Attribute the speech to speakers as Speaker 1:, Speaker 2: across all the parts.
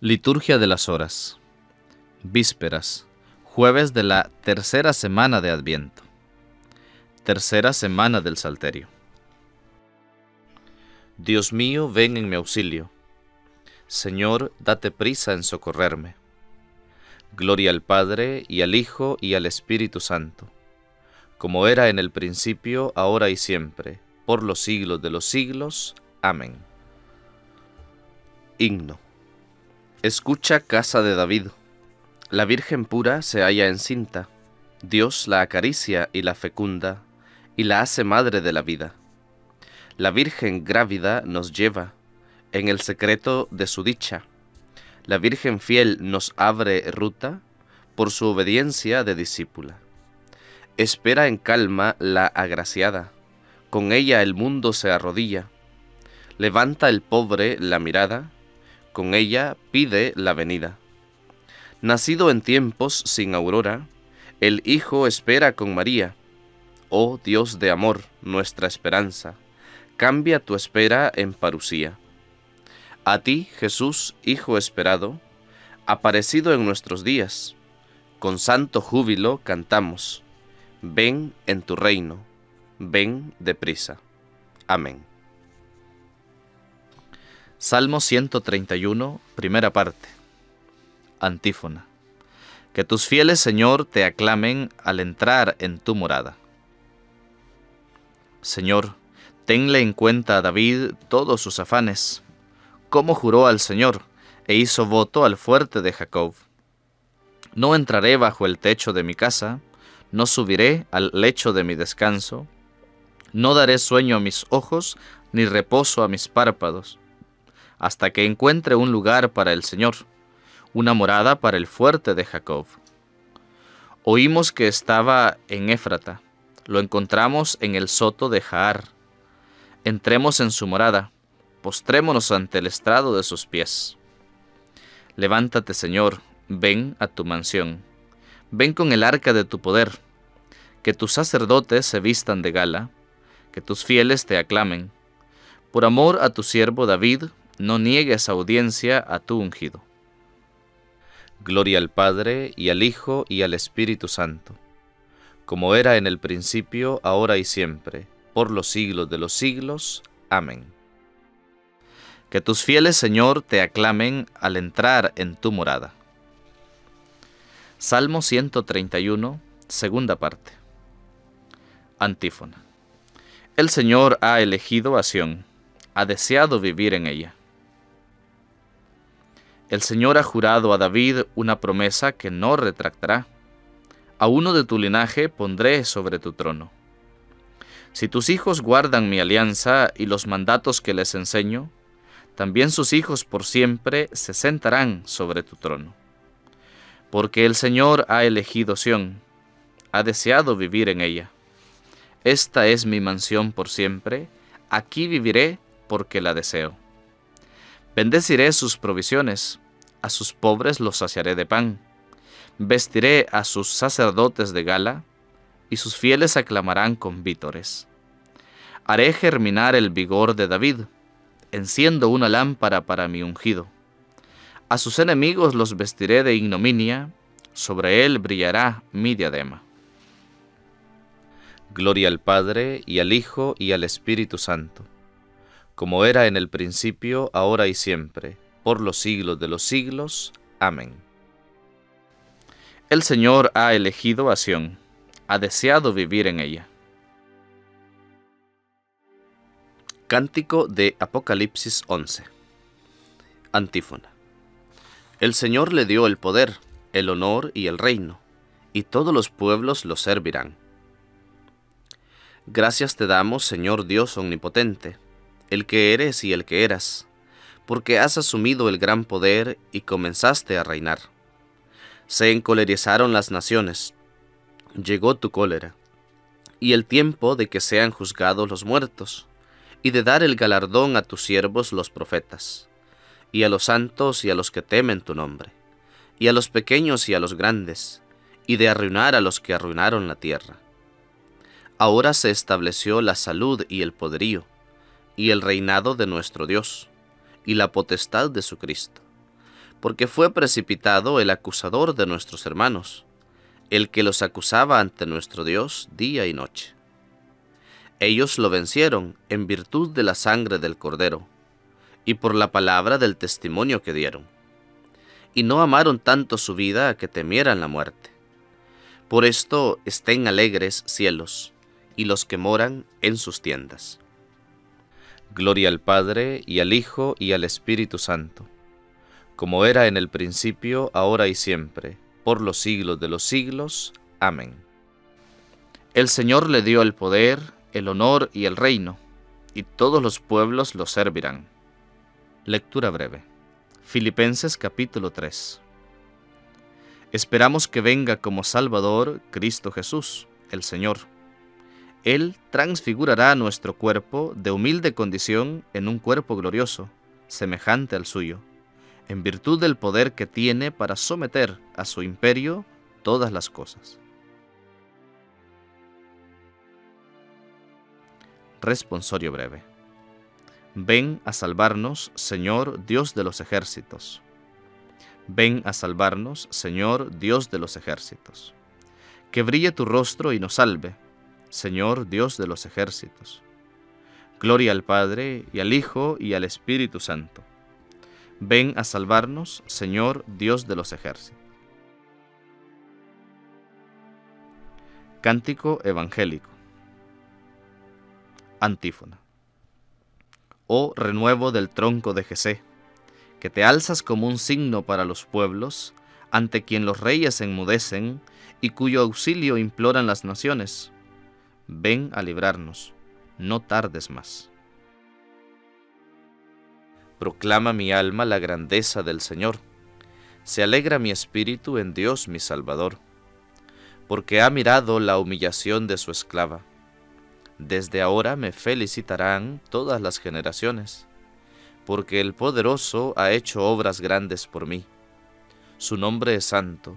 Speaker 1: Liturgia de las Horas. Vísperas. Jueves de la tercera semana de Adviento. Tercera semana del Salterio. Dios mío, ven en mi auxilio. Señor, date prisa en socorrerme. Gloria al Padre, y al Hijo, y al Espíritu Santo, como era en el principio, ahora y siempre, por los siglos de los siglos. Amén. Himno. Escucha, casa de David. La Virgen pura se halla encinta. Dios la acaricia y la fecunda, y la hace madre de la vida. La Virgen grávida nos lleva en el secreto de su dicha. La Virgen fiel nos abre ruta por su obediencia de discípula. Espera en calma la agraciada, con ella el mundo se arrodilla. Levanta el pobre la mirada, con ella pide la venida. Nacido en tiempos sin aurora, el Hijo espera con María. Oh Dios de amor, nuestra esperanza, cambia tu espera en parusía. A ti, Jesús, Hijo esperado, aparecido en nuestros días, con santo júbilo cantamos, ven en tu reino, ven deprisa. Amén. Salmo 131, primera parte. Antífona. Que tus fieles, Señor, te aclamen al entrar en tu morada. Señor, tenle en cuenta a David todos sus afanes, como juró al Señor e hizo voto al fuerte de Jacob. No entraré bajo el techo de mi casa, no subiré al lecho de mi descanso, no daré sueño a mis ojos, ni reposo a mis párpados hasta que encuentre un lugar para el Señor, una morada para el fuerte de Jacob. Oímos que estaba en Éfrata, lo encontramos en el soto de Jaar. Entremos en su morada, postrémonos ante el estrado de sus pies. Levántate, Señor, ven a tu mansión, ven con el arca de tu poder, que tus sacerdotes se vistan de gala, que tus fieles te aclamen. Por amor a tu siervo David, no niegues audiencia a tu ungido. Gloria al Padre, y al Hijo, y al Espíritu Santo, como era en el principio, ahora y siempre, por los siglos de los siglos. Amén. Que tus fieles, Señor, te aclamen al entrar en tu morada. Salmo 131, segunda parte. Antífona. El Señor ha elegido a Sión, ha deseado vivir en ella. El Señor ha jurado a David una promesa que no retractará. A uno de tu linaje pondré sobre tu trono. Si tus hijos guardan mi alianza y los mandatos que les enseño, también sus hijos por siempre se sentarán sobre tu trono. Porque el Señor ha elegido Sión, ha deseado vivir en ella. Esta es mi mansión por siempre, aquí viviré porque la deseo. Bendeciré sus provisiones, a sus pobres los saciaré de pan. Vestiré a sus sacerdotes de gala, y sus fieles aclamarán con vítores. Haré germinar el vigor de David, enciendo una lámpara para mi ungido. A sus enemigos los vestiré de ignominia, sobre él brillará mi diadema. Gloria al Padre, y al Hijo, y al Espíritu Santo como era en el principio, ahora y siempre, por los siglos de los siglos. Amén. El Señor ha elegido a Sión, ha deseado vivir en ella. Cántico de Apocalipsis 11 Antífona El Señor le dio el poder, el honor y el reino, y todos los pueblos lo servirán. Gracias te damos, Señor Dios omnipotente, el que eres y el que eras, porque has asumido el gran poder y comenzaste a reinar. Se encolerizaron las naciones, llegó tu cólera, y el tiempo de que sean juzgados los muertos, y de dar el galardón a tus siervos los profetas, y a los santos y a los que temen tu nombre, y a los pequeños y a los grandes, y de arruinar a los que arruinaron la tierra. Ahora se estableció la salud y el poderío, y el reinado de nuestro Dios, y la potestad de su Cristo, porque fue precipitado el acusador de nuestros hermanos, el que los acusaba ante nuestro Dios día y noche. Ellos lo vencieron en virtud de la sangre del Cordero, y por la palabra del testimonio que dieron. Y no amaron tanto su vida que temieran la muerte. Por esto estén alegres cielos, y los que moran en sus tiendas. Gloria al Padre, y al Hijo, y al Espíritu Santo como era en el principio, ahora y siempre, por los siglos de los siglos. Amén. El Señor le dio el poder, el honor y el reino, y todos los pueblos lo servirán. Lectura breve. Filipenses capítulo 3. Esperamos que venga como Salvador Cristo Jesús, el Señor. Él transfigurará nuestro cuerpo de humilde condición en un cuerpo glorioso, semejante al suyo en virtud del poder que tiene para someter a su imperio todas las cosas. Responsorio breve. Ven a salvarnos, Señor Dios de los ejércitos. Ven a salvarnos, Señor Dios de los ejércitos. Que brille tu rostro y nos salve, Señor Dios de los ejércitos. Gloria al Padre, y al Hijo, y al Espíritu Santo Ven a salvarnos, Señor Dios de los ejércitos. Cántico Evangélico. Antífona. Oh renuevo del tronco de Jesé, que te alzas como un signo para los pueblos, ante quien los reyes enmudecen y cuyo auxilio imploran las naciones. Ven a librarnos, no tardes más. Proclama mi alma la grandeza del Señor. Se alegra mi espíritu en Dios mi Salvador, porque ha mirado la humillación de su esclava. Desde ahora me felicitarán todas las generaciones, porque el poderoso ha hecho obras grandes por mí. Su nombre es santo,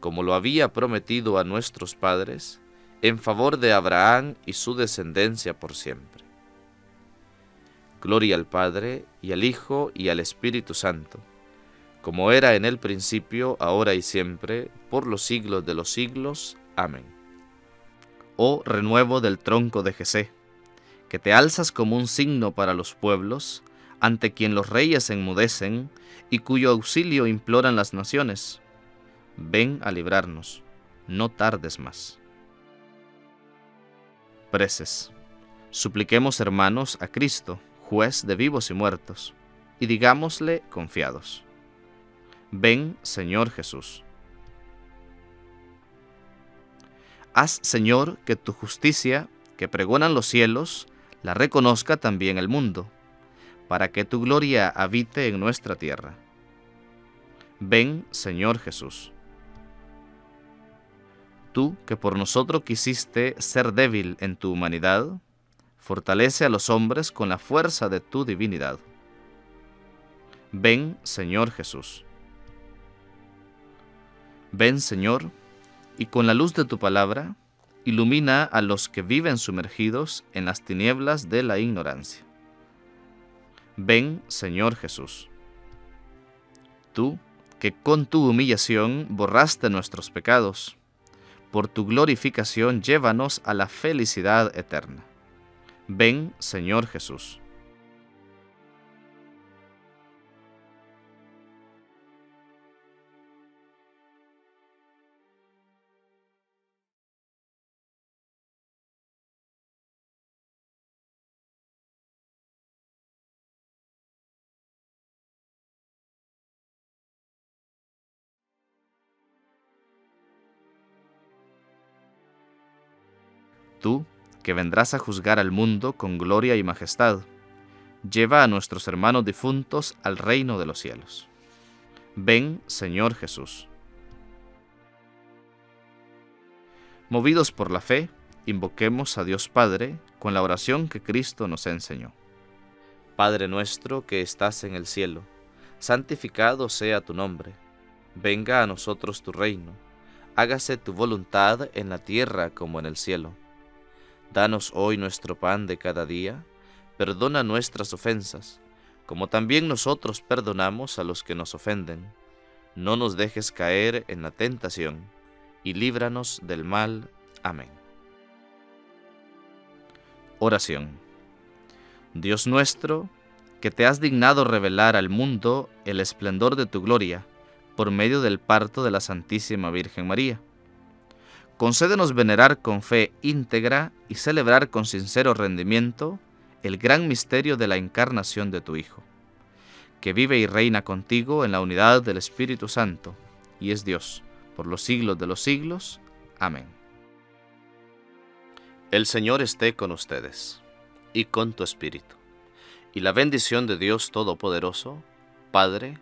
Speaker 1: como lo había prometido a nuestros padres, en favor de Abraham y su descendencia por siempre. Gloria al Padre, y al Hijo, y al Espíritu Santo, como era en el principio, ahora y siempre, por los siglos de los siglos. Amén. Oh renuevo del tronco de Jesé, que te alzas como un signo para los pueblos, ante quien los reyes enmudecen, y cuyo auxilio imploran las naciones. Ven a librarnos, no tardes más. Preces. Supliquemos, hermanos, a Cristo, juez de vivos y muertos, y digámosle confiados, ven Señor Jesús. Haz, Señor, que tu justicia, que pregonan los cielos, la reconozca también el mundo, para que tu gloria habite en nuestra tierra. Ven, Señor Jesús. Tú que por nosotros quisiste ser débil en tu humanidad, fortalece a los hombres con la fuerza de tu divinidad. Ven, Señor Jesús. Ven, Señor, y con la luz de tu palabra, ilumina a los que viven sumergidos en las tinieblas de la ignorancia. Ven, Señor Jesús. Tú, que con tu humillación borraste nuestros pecados, por tu glorificación llévanos a la felicidad eterna. Ven, Señor Jesús. Tú, que vendrás a juzgar al mundo con gloria y majestad. Lleva a nuestros hermanos difuntos al reino de los cielos. Ven, Señor Jesús. Movidos por la fe, invoquemos a Dios Padre con la oración que Cristo nos enseñó. Padre nuestro que estás en el cielo, santificado sea tu nombre. Venga a nosotros tu reino. Hágase tu voluntad en la tierra como en el cielo. Danos hoy nuestro pan de cada día. Perdona nuestras ofensas, como también nosotros perdonamos a los que nos ofenden. No nos dejes caer en la tentación y líbranos del mal. Amén. Oración. Dios nuestro, que te has dignado revelar al mundo el esplendor de tu gloria por medio del parto de la Santísima Virgen María. Concédenos venerar con fe íntegra y celebrar con sincero rendimiento el gran misterio de la encarnación de tu Hijo, que vive y reina contigo en la unidad del Espíritu Santo, y es Dios por los siglos de los siglos. Amén. El Señor esté con ustedes y con tu espíritu. Y la bendición de Dios Todopoderoso, Padre,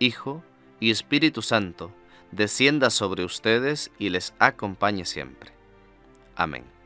Speaker 1: Hijo y Espíritu Santo, descienda sobre ustedes y les acompañe siempre. Amén.